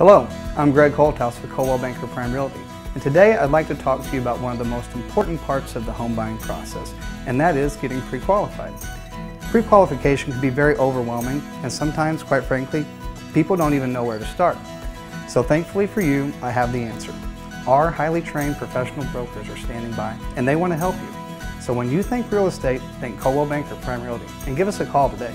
Hello, I'm Greg Holthouse for Coldwell Banker Prime Realty, and today I'd like to talk to you about one of the most important parts of the home buying process, and that is getting pre-qualified. Pre-qualification can be very overwhelming, and sometimes, quite frankly, people don't even know where to start. So thankfully for you, I have the answer. Our highly trained professional brokers are standing by, and they want to help you. So when you think real estate, think Coldwell Banker Prime Realty, and give us a call today.